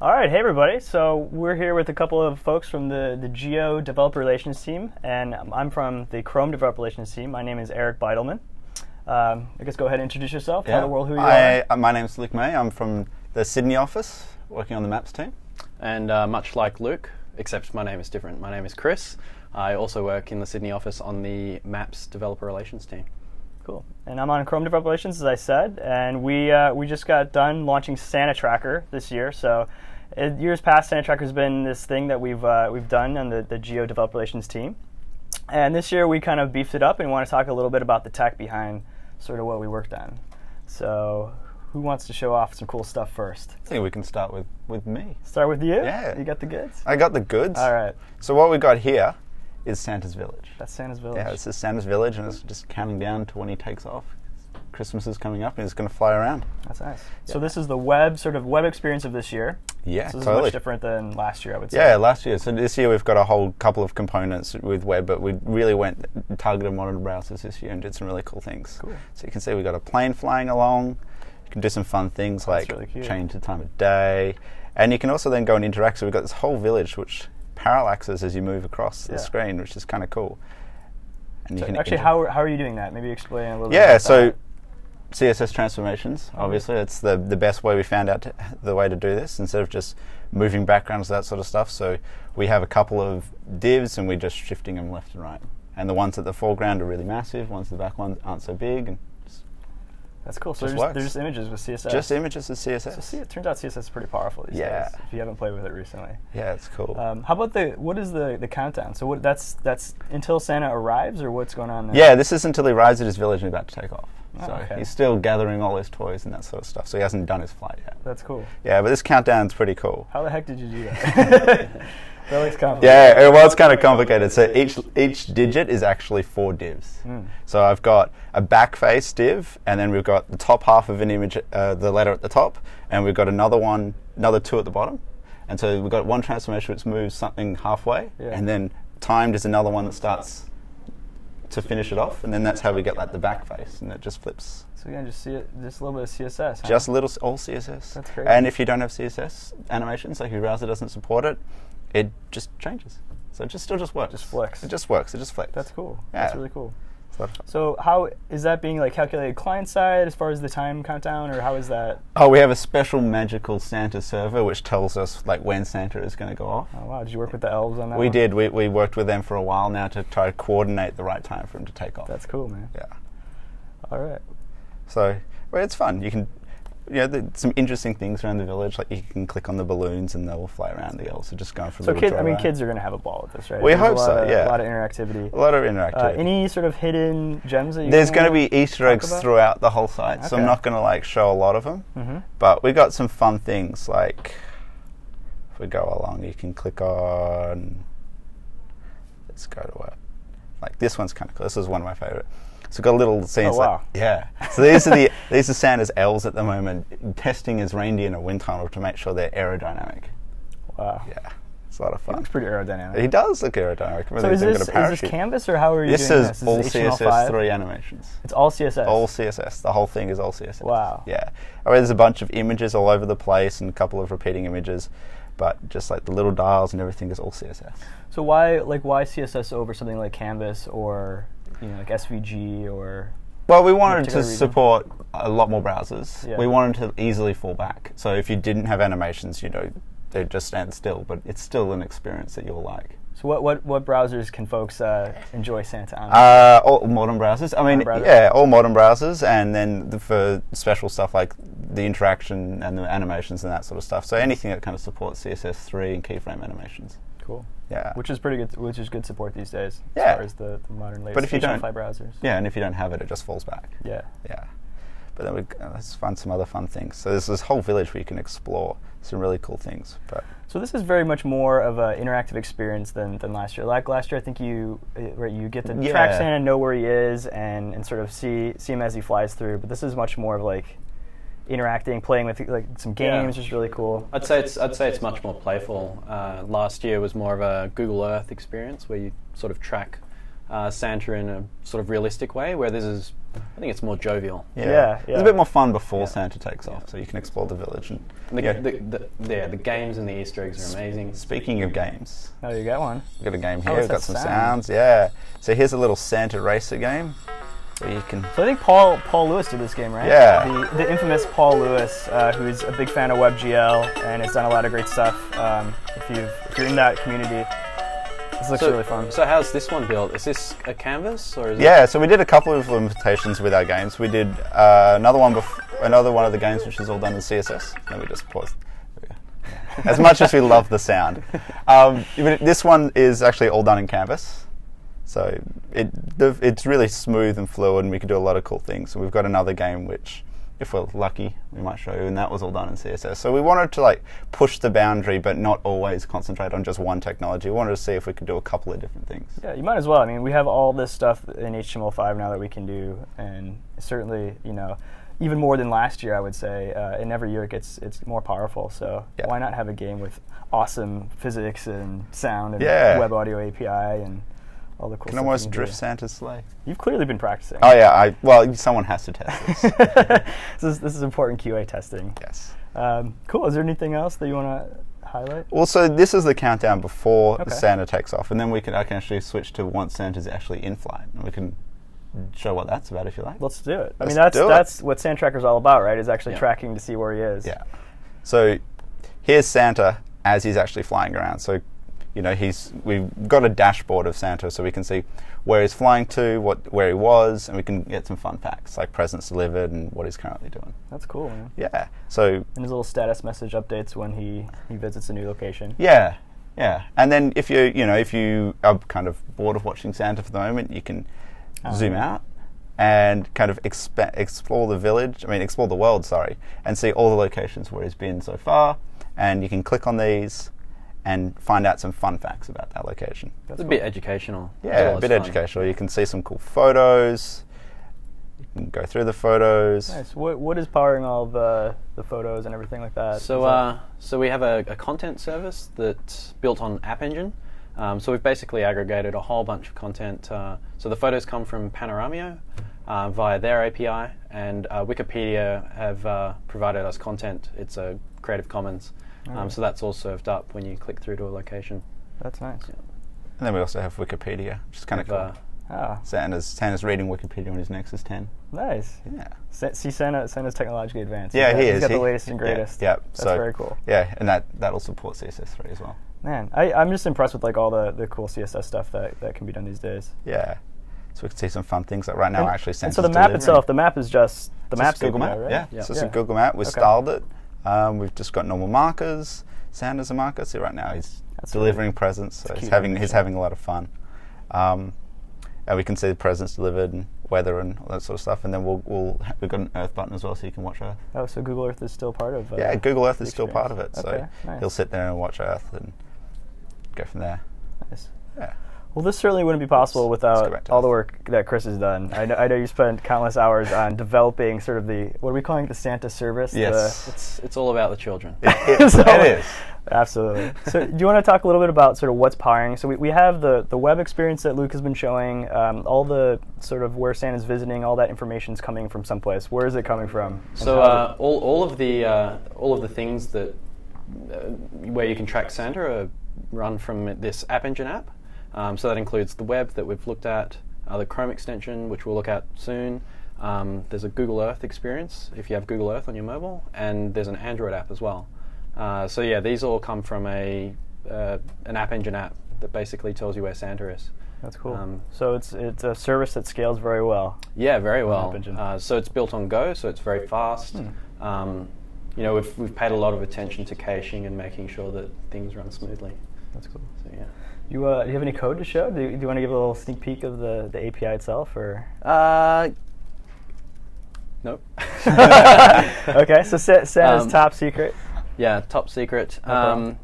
All right, hey everybody. So we're here with a couple of folks from the, the Geo Developer Relations team, and I'm from the Chrome Developer Relations team. My name is Eric Bidelman. Um, I guess go ahead and introduce yourself. Tell the world who you I, are. uh, My name's Luke Mahé. I'm from the Sydney office, working on the Maps team. And uh, much like Luke, except my name is different. My name is Chris. I also work in the Sydney office on the Maps Developer Relations team. Cool. And I'm on Chrome Developer Relations, as I said, and we uh, we just got done launching Santa Tracker this year. So, in years past, Santa Tracker has been this thing that we've uh, we've done on the, the Geo Developer Relations team. And this year, we kind of beefed it up and want to talk a little bit about the tech behind sort of what we worked on. So, who wants to show off some cool stuff first? I think we can start with, with me. Start with you. Yeah. You got the goods. I got the goods. All right. So what we got here is Santa's Village. That's Santa's Village. Yeah, this is Santa's Village, and it's just counting down to when he takes off. Christmas is coming up, and he's going to fly around. That's nice. So this is the web sort of web experience of this year. Yeah, So this is much different than last year, I would say. Yeah, last year. So this year we've got a whole couple of components with web, but we really went targeted modern browsers this year and did some really cool things. Cool. So you can see we've got a plane flying along. You can do some fun things like really change the time of day, and you can also then go and interact. So we've got this whole village which parallaxes as you move across Yeah. the screen, which is kind of cool. And So can actually, how, are- how are you doing that? Maybe explain a little bit. yeah, so that. CSS transformations, obviously, it's the, the best way we found out the way to do this instead of just moving backgrounds, that sort of stuff. So we have a couple of divs and we're just shifting them left and right. And the ones at the foreground are really massive, ones at the back ones aren't so big, and That's cool. So just there's, there's just images with CSS. just images So CSS. see, it turns out CSS is pretty powerful these Yeah. days. If you haven't played with it recently. Yeah, it's cool. Um, how about the what is the, the countdown? So what that's that's until Santa arrives or what's going on there? yeah, this is until he arrives at his village and about to take off. Oh, so okay. he's still gathering all his toys and that sort of stuff. So he hasn't done his flight yet. That's cool. Yeah, but this countdown's pretty cool. How the heck did you do that? that looks complicated. Yeah, it was kind of complicated. So each each digit is actually four divs. Hmm. So I've got a back face div, and then we've got the top half of an image, uh, the letter at the top, and we've got another one, another two at the bottom. And so we've got one transformation which moves something halfway, Yeah. and then timed is another one that starts to finish it off, and then that's how we get like the back face, and it just flips. So again, just see it, just a little bit of CSS. huh? Just a little all CSS. That's crazy. And if you don't have CSS animations, like your browser doesn't support it, it just changes. So it just still just works. Just flicks. It just works. It just flicks. That's cool. Yeah. That's really cool. It's a lot of fun. So how is that being like calculated client side as far as the time countdown, or how is that? Oh, we have a special magical Santa server which tells us like when Santa is going to go off. Oh wow, did you work with the elves on that? We one? did. We, we worked with them for a while now to try to coordinate the right time for him to take off. That's cool, man. yeah. All right. So well, it's fun. You can, you know, there's some interesting things around the village. Like you can click on the balloons and they'll fly around the elves. So just going for So kids, I mean, kids are gonna have a ball with this, right? We There's hope so, of- yeah. A lot of interactivity. A lot of interactivity. Uh, any sort of hidden gems that you? There's going going to be Easter eggs about? throughout the whole site, so I'm not going to like show a lot of them. Mhm. But we got some fun things like if we go along, you can click on. Let's go to it. Like this one's kind of cool. This is one of my favorite. We've got little scenes Oh, like wow. yeah. So these are the these are Santa's elves at the moment testing his reindeer in a wind tunnel to make sure they're aerodynamic. Wow. Yeah, it's a lot of He fun. looks pretty aerodynamic. He does look aerodynamic. so is this, a is this canvas or how are you This doing is this? all this HTML5? CSS3 animations. It's all CSS. All CSS. The whole thing is all CSS. Wow. Yeah. I mean, there's a bunch of images all over the place and a couple of repeating images, but just like the little dials and everything is all CSS. So why like why CSS over something like Canvas or you know like SVG or Well, we wanted to reason? support a lot more browsers. Yeah. We wanted to easily fall back. So if you didn't have animations, you know, they'd just stand still, but it's still an experience that you'll like. so what what what browsers can folks uh, enjoy Santa on? Uh, all modern browsers. I mean, browsers? yeah, all modern browsers, and then the, for special stuff like the interaction and the animations and that sort of stuff. So anything that kind of supports CSS3 and keyframe animations. cool. Yeah. Which is pretty good. Which is good support these days Yeah. as far as the, the modern latest But if you don't- browsers. Yeah, and if you don't have it, it just falls back. Yeah. Yeah. But then we uh, let's find some other fun things. So there's this whole village where you can explore some really cool things. But So this is very much more of an interactive experience than, than last year. Like last year, I think you uh, right, you get to track Yeah. Santa, know where he is, and, and sort of see see him as he flies through. But this is much more of like interacting, playing with like some Yeah. games, which is really cool. I'd say it's I'd say it's much more playful. Uh, last year was more of a Google Earth experience where you sort of track uh, Santa in a sort of realistic way, where this is, I think it's more jovial. Yeah, It's yeah. a bit more fun before Santa takes off, so you can explore the village. And The, yeah. the, the, yeah, the games and the Easter eggs are amazing. Speaking of games, Oh, you got one. we've got a game Oh, here. it's we've got some sound. sounds. Yeah. So here's a little Santa racer game where you can. So I think Paul Paul Lewis did this game, right? Yeah. The, the infamous Paul Lewis, uh, who's a big fan of WebGL and has done a lot of great stuff. Um, if you if you're in that community, this looks So, really fun. so how's this one built? Is this a canvas or is Yeah, so we did a couple of implementations with our games. We did uh, another one, bef- another one of the games which is all done in CSS. Then we just paused. As much as we love the sound, um, this one is actually all done in Canvas. So it the, it's really smooth and fluid, and we can do a lot of cool things. And we've got another game which, if we're lucky, we might show you, and that was all done in CSS. So we wanted to like push the boundary, but not always concentrate on just one technology. We wanted to see if we could do a couple of different things. Yeah, you might as well. I mean, we have all this stuff in HTML5 now that we can do, and certainly, you know, even more than last year, I would say. Uh, and every year it gets it's more powerful. So Yeah. why not have a game with awesome physics and sound and Yeah. web audio API and all the cool Can almost drift do. Santa's sleigh. You've clearly been practicing. Oh yeah, I well, someone has to test this. this is this is important QA testing. yes. Um, cool. Is there anything else that you want to highlight? Well, so this is the countdown before Okay. Santa takes off, and then we can I can actually switch to once Santa's actually in flight, and we can show what that's about if you like. Let's do it. I Let's mean, that's do it. that's what Santa Tracker's all about, right? Is actually Yeah. tracking to see where he is. Yeah. So here's Santa as he's actually flying around. So you know he's we've got a dashboard of Santa, so we can see where he's flying to, what where he was, and we can get some fun facts like presents delivered and what he's currently doing. That's cool, man. Yeah. So And his little status message updates when he, he visits a new location. Yeah, yeah. And then if you you know if you are kind of bored of watching Santa for the moment, you can ah. zoom out and kind of expa- explore the village. I mean, explore the world. Sorry, and see all the locations where he's been so far. And you can click on these and find out some fun facts about that location. That's It's a bit educational. Yeah, well a as bit fun. educational. You can see some cool photos. You can go through the photos. Nice. What, what is powering all the, the photos and everything like that? So, that- uh, so we have a, a content service that's built on App Engine. Um, so we've basically aggregated a whole bunch of content. Uh, so the photos come from Panoramio uh, via their API, and uh, Wikipedia have uh, provided us content. It's a Creative Commons, um, Alright. so that's all served up when you click through to a location. that's nice. And then we also have Wikipedia, which is kind of cool. uh, Ah, Santa's Santa's reading Wikipedia on his Nexus 10. nice. Yeah. See, Santa, Santa's technologically advanced. Yeah, he's got, he he's is. got the latest and greatest. Yeah, That's so, very cool. Yeah, and that that'll support CSS3 as well. Man, I, I'm just impressed with like all the, the cool CSS stuff that, that can be done these days. Yeah, so we can see some fun things. Like right now, and, actually, and Santa's so the map delivering. itself, the map is just the It's map's Google API, Map. right? Yeah, Yeah. it's just Yeah. a Google Map. We Okay. styled it. Um, we've just got normal markers. Santa's a marker. See, right now he's That's delivering presents. So he's having he's having a lot of fun. Um, and we can see the presents delivered and weather and all that sort of stuff. And then we'll, we'll we've got an Earth button as well, so you can watch Earth. Oh, so Google Earth is still part of. Uh, yeah, Google Earth is still part of it. experience. So Okay, nice. he'll sit there and watch Earth and go from there. Nice. Yeah. Well, this certainly wouldn't be possible Let's- let's go without back all the work that Chris has done. I know, I know you spent countless hours on developing sort of the what are we calling it, the Santa service? Yes. it's it's all about the children. It, it, So- it is. Absolutely. So, do you want to talk a little bit about sort of what's powering? So, we, we have the, the web experience that Luke has been showing, um, all the sort of where Santa's visiting, all that information is coming from someplace. Where is it coming from? So uh, all, all of the uh, all of the things that uh, where you can track Santa are run from this App Engine app. Um, so that includes the web that we've looked at, uh, the Chrome extension, which we'll look at soon. Um, there's a Google Earth experience if you have Google Earth on your mobile, and there's an Android app as well. Uh, so yeah, these all come from a uh, an App Engine app that basically tells you where Santa is. That's cool. um, so it's it's a service that scales very well. Yeah, very well. Uh, so it's built on Go, so it's very fast. Um, you know, we've, we've paid a lot of attention to caching and making sure that things run smoothly. That's cool. So yeah. You uh, do you have any code to show? Do you, do you want to give a little sneak peek of the, the API itself, or? Uh, nope. okay, so Sa- Santa's Um, top secret. Yeah, top secret. No. Um,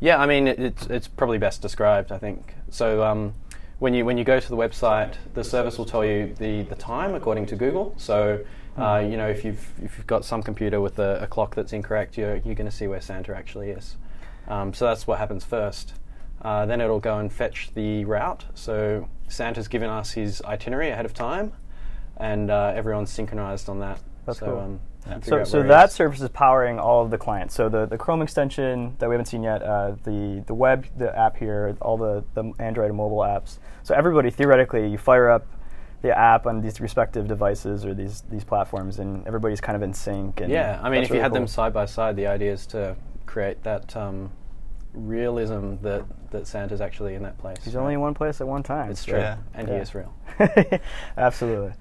yeah, I mean, it, it's it's probably best described. I think so. Um, when you when you go to the website, the service will tell you the, the time according to Google. So, uh, Hmm. you know, if you've if you've got some computer with a, a clock that's incorrect, you're you're going to see where Santa actually is. Um, so that's what happens first. Uh, then it'll go and fetch the route. So Santa's given us his itinerary ahead of time, and uh, everyone's synchronized on that. That's so, cool. Um, figure So, out so where that is. service is powering all of the clients. So the, the Chrome extension that we haven't seen yet, uh, the the web, the app here, all the, the Android and mobile apps. So everybody theoretically, you fire up the app on these respective devices or these these platforms, and everybody's kind of in sync. And Yeah, I mean, that's if you really had them side by side, the idea is to create that um, realism that, that Santa's actually in that place. He's only in one place at one time. It's true, Yeah. and Yeah. he is real. Absolutely.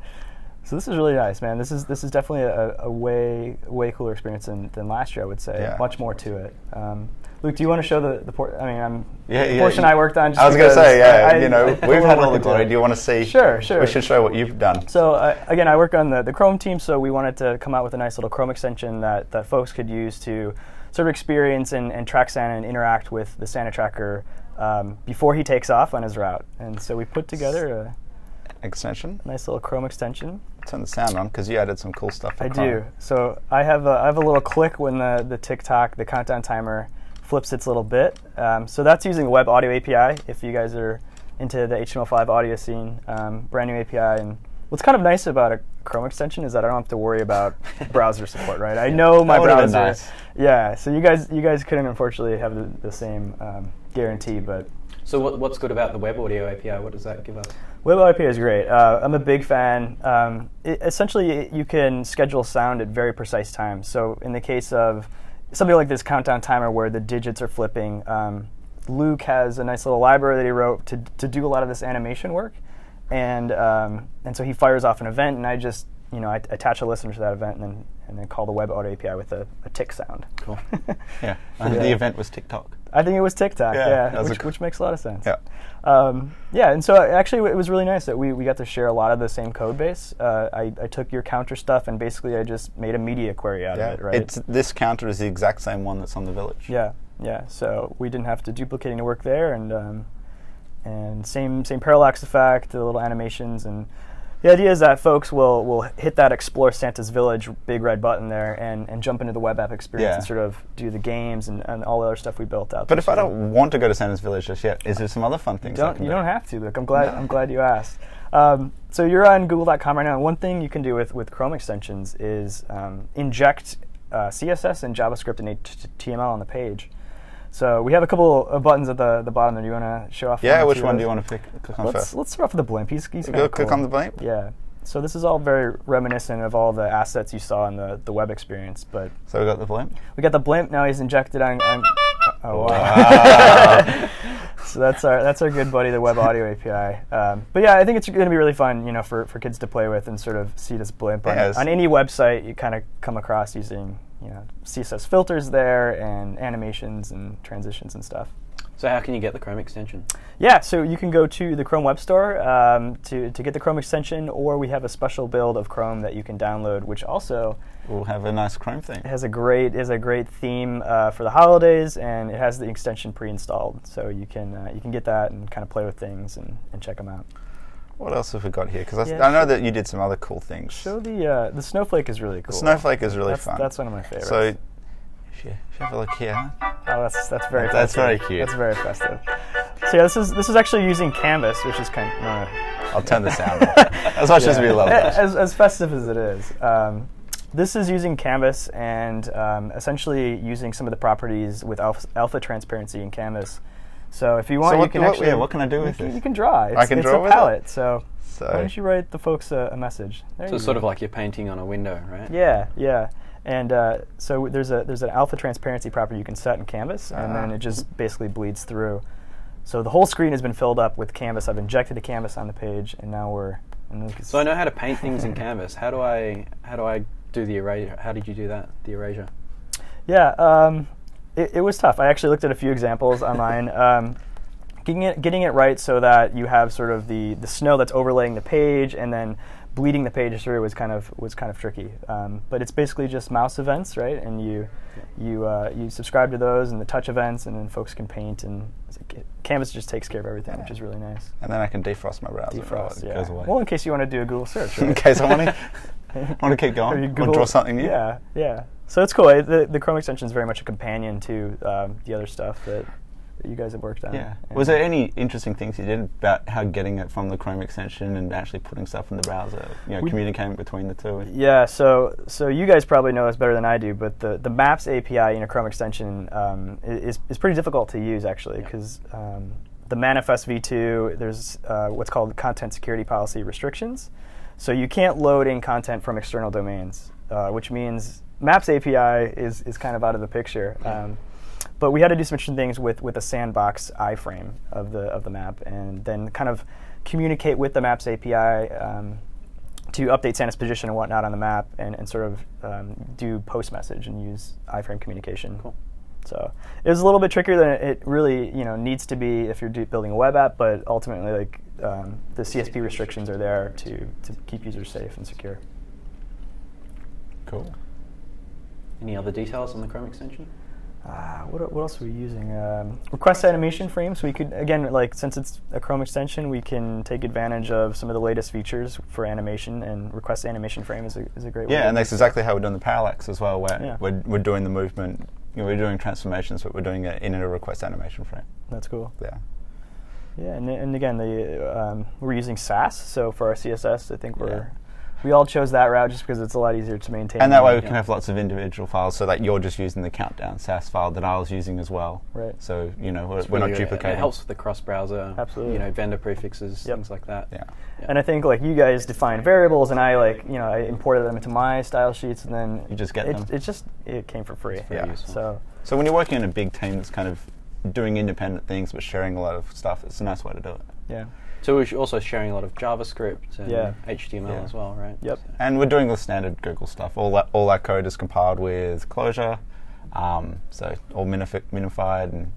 So this is really nice, man. This is this is definitely a, a way way cooler experience than, than last year. I would say. Yeah. Much more to it. Um, Luke, do you want to show the the por- I mean, I'm Yeah, the yeah, portion you- I worked on. Just I was going to say, yeah, I- you know, we've put a little had all the glory. Do you want to see? Sure, sure. We should show what you've done. So uh, again, I work on the, the Chrome team, so we wanted to come out with a nice little Chrome extension that, that folks could use to sort of experience and, and track Santa and interact with the Santa tracker um, before he takes off on his route. And so we put together a Extension. nice little Chrome extension. Turn the sound on because you added some cool stuff. I Chrome. do. So I have a, I have a little click when the, the TikTok, the countdown timer flips its little bit. Um, so that's using the Web Audio API if you guys are into the HTML5 audio scene, um, brand new API. And what's kind of nice about a Chrome extension is that I don't have to worry about browser support, right? I know my browser. nice. Yeah. So you guys you guys couldn't unfortunately have the, the same um, guarantee, but So what, what's good about the web audio API? What does that give us? Web Audio API is great. Uh, I'm a big fan. Um, it, essentially, you can schedule sound at very precise times. So, in the case of something like this countdown timer where the digits are flipping, um, Luke has a nice little library that he wrote to, to do a lot of this animation work, and um, and so he fires off an event, and I just you know I attach a listener to that event, and then and then call the Web Audio API with a, a tick sound. Cool. Yeah. Yeah. The event was TikTok. I think it was TikTok, Yeah, yeah, that was a which, which makes a lot of sense. Yeah. Um, yeah, and so actually it was really nice that we, we got to share a lot of the same code base. Uh, I, I took your counter stuff and basically I just made a media query out Yeah. of it, right? It's this counter is the exact same one that's on the village. yeah, yeah. So we didn't have to duplicate any work there, and um, and same same parallax effect, the little animations, and the idea is that folks will will hit that Explore Santa's Village big red button there and, and jump into the web app experience Yeah. and sort of do the games and, and all the other stuff we built out. But if I don't want to go to Santa's Village just yet, is there some other fun things? Don't you do? don't have to. Look, I'm glad I'm glad you asked. Um, so you're on Google.com right now. One thing you can do with, with Chrome extensions is um, inject uh, CSS and JavaScript and HTML on the page. So we have a couple of buttons at the, the bottom there. Do you want to show off? Yeah. Which one do you want to pick, click on Let's first? let's start off with the blimp. He's, he's Go click cool. on the blimp? Yeah. So this is all very reminiscent of all the assets you saw in the, the web experience, but So we got the blimp. we got the blimp now. He's injected on. on oh wow! Wow. so that's our that's our good buddy, the Web Audio API. Um, but yeah, I think it's going to be really fun, you know, for, for kids to play with and sort of see this blimp on, Yeah, on any website you kind of come across using, you know, CSS filters there and animations and transitions and stuff. So how can you get the Chrome extension? Yeah, so you can go to the Chrome Web Store um, to, to get the Chrome extension, or we have a special build of Chrome that you can download, which also we'll have a nice Chrome thing. It has a great is a great theme uh, for the holidays, and it has the extension pre-installed, so you can uh, you can get that and kind of play with things and, and check them out. What else have we got here? Because I, Yeah, I know that you did some other cool things. Show the uh, the snowflake is really cool. Snowflake is really that's, fun. That's one of my favorites. So, if you, if you have a look here, oh, that's that's very That's festive. very cute. That's very festive. So yeah, this is this is actually using Canvas, which is kind of no, I'll turn the sound off. As much as we love that. as, as festive as it is. Um, this is using Canvas and um, essentially using some of the properties with alpha, alpha transparency in Canvas. So if you want, So you what- can what- actually yeah, what can I do you with can, this? You can draw. It's, can it's draw a with it? palette. So So, why don't you write the folks a, a message? There So you it's sort go. of like you're painting on a window, right? Yeah, yeah. And uh, so there's a there's an alpha transparency property you can set in Canvas, and then Ah. it just basically bleeds through. So the whole screen has been filled up with Canvas. I've injected a Canvas on the page, and now we're. And then we can So I know how to paint things in Canvas. How do I how do I do the erasure? How did you do that? The erasure. Yeah, um, it, it was tough. I actually looked at a few examples online. Um, getting it getting it right so that you have sort of the, the snow that's overlaying the page, and then bleeding the page through was kind of was kind of tricky. Um, but it's basically just mouse events, right? And you you uh, you subscribe to those and the touch events, and then folks can paint and Canvas just takes care of everything, which is really nice. and then I can defrost my browser. Defrost, It yeah. goes away. Well, in case you want to do a Google search, right? in case I want to want to keep going, you or Google- draw something new. Yeah, yeah. So it's cool. It- The, the Chrome extension is very much a companion to um, the other stuff that that you guys have worked on. Yeah. And- Was there any interesting things you did about how getting it from the Chrome extension and actually putting stuff in the browser, you know, We- communicating between the two? Yeah, so so you guys probably know this better than I do, but the, the Maps API in a Chrome extension um, is, is pretty difficult to use actually because um, the Manifest v2 there's uh, what's called content security policy restrictions, so you can't load in content from external domains, uh, which means Maps API is, is kind of out of the picture. Um, but we had to do some interesting things with, with a sandbox iframe of the of the map, and then kind of communicate with the Maps API um, to update Santa's position and whatnot on the map, and, and sort of um, do post message and use iframe communication. Cool. So it was a little bit trickier than it really you know needs to be if you're building a web app, but ultimately like um, the CSP restrictions are there to to keep users safe and secure. Cool. Any other details on the Chrome extension? Uh, what, what else are we using? Um, request animation frames. We could again, like since it's a Chrome extension, we can take advantage of some of the latest features for animation. And request animation frame is a, is a great. way Yeah, to and that's exactly how we're doing the parallax as well, where Yeah. we're, we're doing the movement, you know, we're doing transformations, but we're doing it in a request animation frame. That's cool. Yeah. Yeah, and, and again, the um, we're using Sass. So for our CSS, I think we're Yeah. We all chose that route just because it's a lot easier to maintain. And that way we Yeah. can have lots of individual files so that you're just using the countdown Sass file that I was using as well. Right. So, you know, we're, we're not really good. Uh, duplicating. It helps with the cross-browser, Absolutely. you know, vendor prefixes, Yep. things like that. Yeah. Yeah. And I think like you guys define variables, and I like you know I imported them into my style sheets, and then You just get it, them. It just it came for free. very Yeah. useful. So So when you're working in a big team that's kind of doing independent things but sharing a lot of stuff, it's a nice way to do it. yeah. So we're also sharing a lot of JavaScript and Yeah. HTML Yeah. as well, right? Yep. So- And we're doing the standard Google stuff. All that all that code is compiled with Closure, um, so all minifi- minified and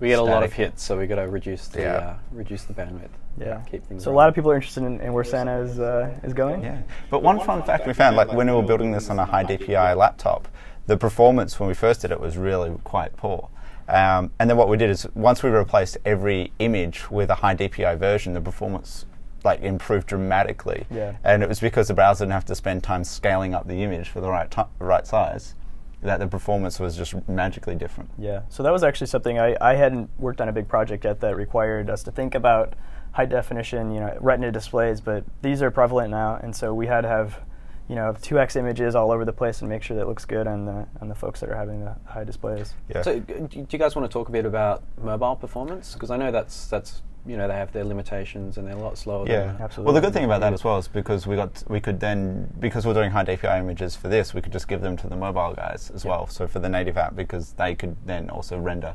We get a lot of hits, so we got to reduce the Yeah. uh, reduce the bandwidth. Yeah. Keep things. So a lot of people are interested in, in where Santa is uh, is going. Yeah, but one fun fact we found, like when we were building this on a high DPI laptop, the performance when we first did it was really quite poor. Um, and then what we did is once we replaced every image with a high DPI version, the performance like improved dramatically. Yeah. And it was because the browser didn't have to spend time scaling up the image for the right right size, that the performance was just magically different. Yeah. So that was actually something I, I hadn't worked on a big project yet that required us to think about high definition, you know, retina displays, but these are prevalent now, and so we had to have, you know, 2x images all over the place and make sure that it looks good on the on the folks that are having the high displays. Yeah. So, do you guys want to talk a bit about mobile performance? Because I know that's that's you know they have their limitations and they're a lot slower. Yeah, than Absolutely. Well, the good thing about that as well is because we got we could then because we're doing high DPI images for this, we could just give them to the mobile guys as Yeah. well. So for the native app, because they could then also render,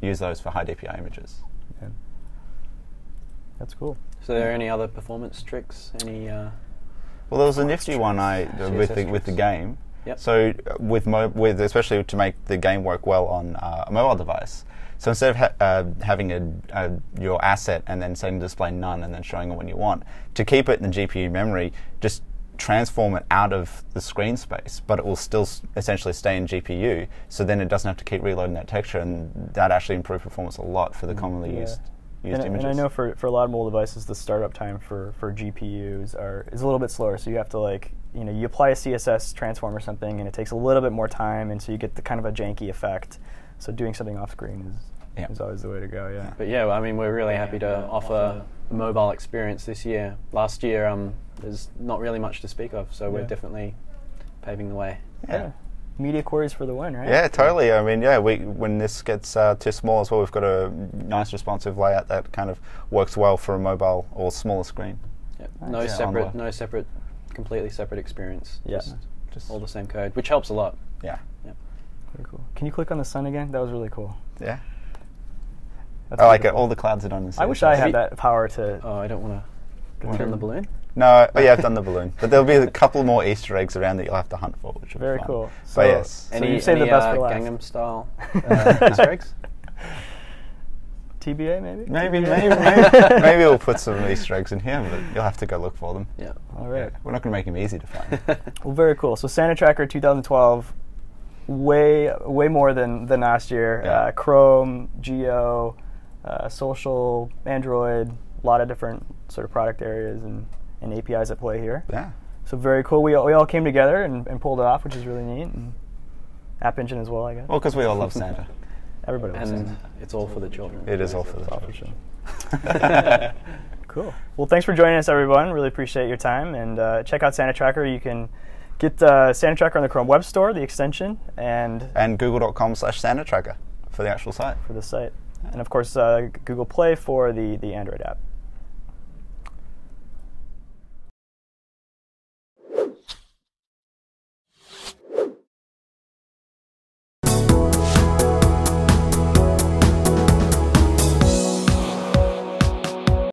use those for high DPI images. Yeah. That's cool. So, are there any other performance tricks? Any? Uh, Well, there was a nifty one I with the, with the game. Yep. So uh, with mo- with especially to make the game work well on uh, a mobile device. So instead of ha- uh, having a, a, your asset and then setting display none and then showing it when you want, to keep it in the GPU memory, just transform it out of the screen space, but it will still s- essentially stay in GPU. So then it doesn't have to keep reloading that texture, and that actually improved performance a lot for the commonly Mm, Yeah. used used And, images. and I know for, for a lot of mobile devices, the startup time for, for GPUs are is a little bit slower. So you have to like you know you apply a CSS transform or something, and it takes a little bit more time, and so you get the kind of a janky effect. So doing something off screen is Yeah. is always the way to go. Yeah. but yeah, I mean, we're really happy to offer a mobile experience this year. Last year, um, there's not really much to speak of, so we're definitely paving the way. yeah. Media queries for the win, right? Yeah, totally. I mean, yeah, we when this gets uh, too small as well, we've got a nice responsive layout that kind of works well for a mobile or smaller screen. Yep. No Yeah, separate, on no separate, completely separate experience. Yeah. Just Just all the same code, which helps a lot. yeah, Very cool. Can you click on the sun again? That was really cool. yeah. That's I like it. All the clouds are done. in I wish I had that power to. Oh, I don't want to to turn the balloon. No, oh yeah, I've done the balloon, but there'll be a couple more Easter eggs around that you'll have to hunt for, which will be Very fun. cool. But So- yes, So you saved the any, best uh, for last. Gangnam style uh, Easter eggs? TBA maybe. maybe, TBA? maybe, maybe, maybe we'll put some Easter eggs in here, but you'll have to go look for them. Yeah. All right. We're not going to make them easy to find. Well, very cool. So Santa Tracker 2012, way way more than than last year. Yeah. Uh, Chrome, Geo, uh, social, Android, a lot of different sort of product areas and, and APIs at play here. yeah. So very cool. We all, we all came together and, and pulled it off, which is really neat. And App Engine as well, I guess. Well, because we all love Santa. Everybody loves and Santa. it's all for the children. It is all for the It's all for children. children. Cool. Well, thanks for joining us, everyone. Really appreciate your time. And uh, check out Santa Tracker. You can get uh, Santa Tracker on the Chrome Web Store, the extension, and And google.com slash Santa Tracker for the actual site. for the site. And of course, uh, Google Play for the, the Android app.